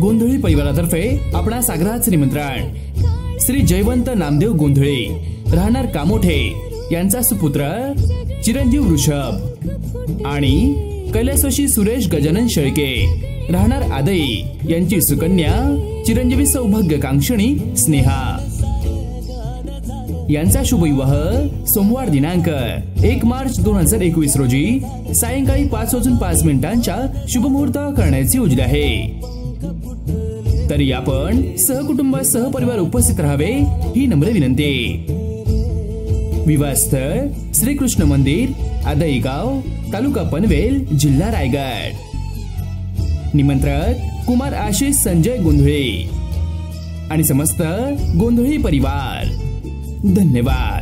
गोंधळी परिवारातर्फे आपणा सागराच निमंत्रण. श्री जयवंत नामदेव गोंधळे राहणार कामोठे यांचा सुपुत्र चिरंजीव ऋषभ. आणि कैलासवाशी सुरेश गजानन शेळके राहणार आदई यांची सुकन्या चिरंजीवी सौभाग्य कांक्षणी स्नेहा. यांचा शुभविवाह सोमवार दिनांक एक मार्च दोन हजार एकवीस रोजी सायंकाळी पाच वाजून पाच मिनिटांच्या शुभमुहूर्त करण्याची योजना आहे. तरी आपण सहकुटुंब सहपरिवार उपस्थित राहावे ही नम्र विनंती. विवाहस्थळ श्रीकृष्ण मंदिर आदई गाव तालुका पनवेल जिल्हा रायगड. निमंत्रक कुमार आशिष संजय गोंधळे. आणि समस्त गोंधळी परिवार. धन्यवाद.